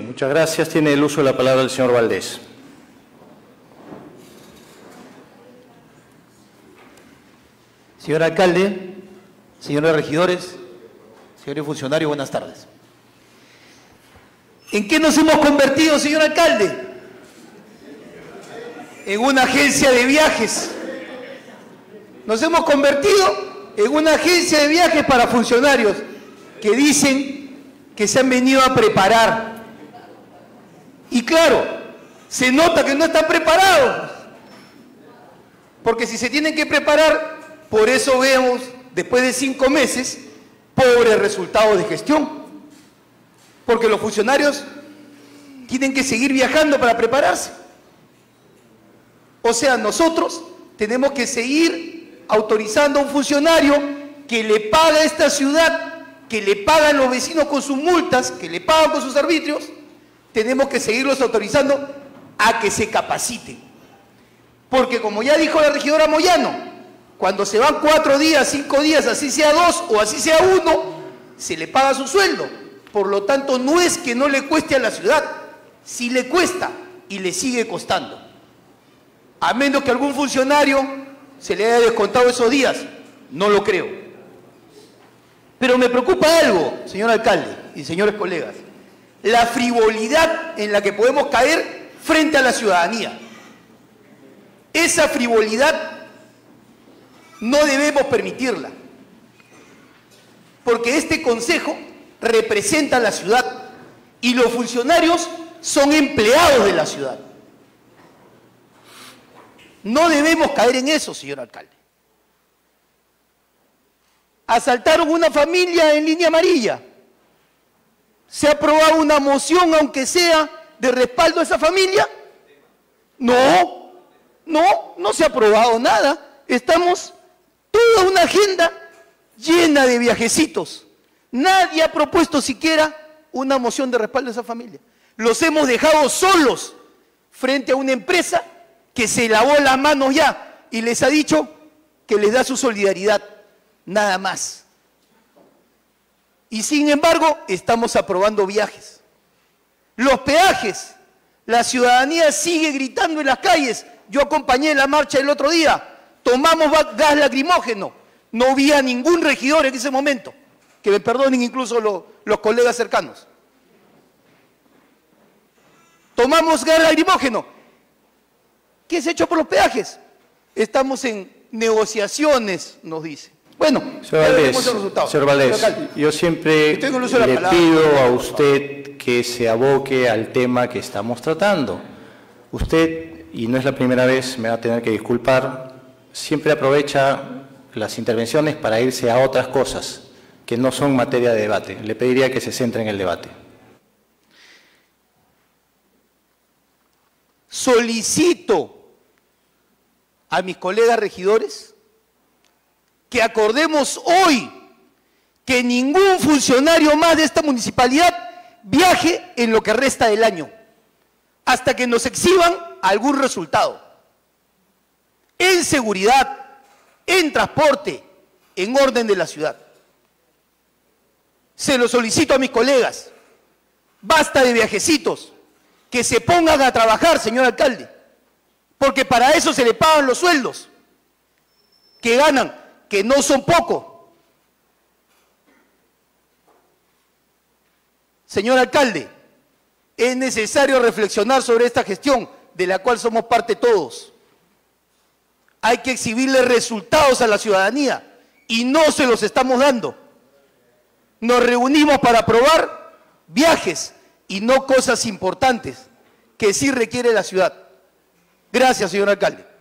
Muchas gracias. Tiene el uso de la palabra el señor Valdés. Señor alcalde, señores regidores, señores funcionarios, buenas tardes. ¿En qué nos hemos convertido, señor alcalde? En una agencia de viajes. Nos hemos convertido en una agencia de viajes para funcionarios que dicen que se han venido a preparar. Y claro, se nota que no están preparados. Porque si se tienen que preparar, por eso vemos, después de cinco meses, pobres resultados de gestión. Porque los funcionarios tienen que seguir viajando para prepararse. O sea, nosotros tenemos que seguir autorizando a un funcionario que le paga a esta ciudad, que le pagan los vecinos con sus multas, que le pagan con sus arbitrios, tenemos que seguirlos autorizando a que se capaciten. Porque como ya dijo la regidora Moyano, cuando se van cuatro días, cinco días, así sea dos o así sea uno, se le paga su sueldo. Por lo tanto, no es que no le cueste a la ciudad, si le cuesta y le sigue costando. A menos que algún funcionario se le haya descontado esos días, no lo creo. Pero me preocupa algo, señor alcalde y señores colegas, la frivolidad en la que podemos caer frente a la ciudadanía. Esa frivolidad no debemos permitirla, porque este consejo representa a la ciudad y los funcionarios son empleados de la ciudad. No debemos caer en eso, señor alcalde. Asaltaron una familia en línea amarilla. ¿Se ha aprobado una moción, aunque sea de respaldo a esa familia? No, no, no se ha aprobado nada. Estamos toda una agenda llena de viajecitos. Nadie ha propuesto siquiera una moción de respaldo a esa familia. Los hemos dejado solos frente a una empresa que se lavó las manos ya y les ha dicho que les da su solidaridad, nada más. Y sin embargo, estamos aprobando viajes. Los peajes, la ciudadanía sigue gritando en las calles. Yo acompañé la marcha el otro día, tomamos gas lacrimógeno. No vi a ningún regidor en ese momento. Que me perdonen incluso los, los colegas cercanos. Tomamos gas lacrimógeno. ¿Qué se ha hecho por los peajes? Estamos en negociaciones, nos dice. Bueno, señor Valdés, señor Valdés yo siempre le pido a usted que se aboque al tema que estamos tratando. Usted, y no es la primera vez, me va a tener que disculpar, siempre aprovecha las intervenciones para irse a otras cosas que no son materia de debate. Le pediría que se centre en el debate. Solicito a mis colegas regidores que acordemos hoy que ningún funcionario más de esta municipalidad viaje en lo que resta del año, hasta que nos exhiban algún resultado. En seguridad, en transporte, en orden de la ciudad. Se lo solicito a mis colegas. Basta de viajecitos. Que se pongan a trabajar, señor alcalde. Porque para eso se le pagan los sueldos que ganan, que no son pocos. Señor alcalde, es necesario reflexionar sobre esta gestión de la cual somos parte todos. Hay que exhibirle resultados a la ciudadanía y no se los estamos dando. Nos reunimos para aprobar viajes y no cosas importantes que sí requiere la ciudad. Gracias, señor alcalde.